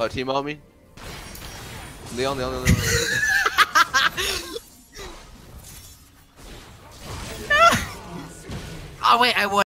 Oh, team on me. Leon, Leon, Leon, Leon. Oh wait, I won.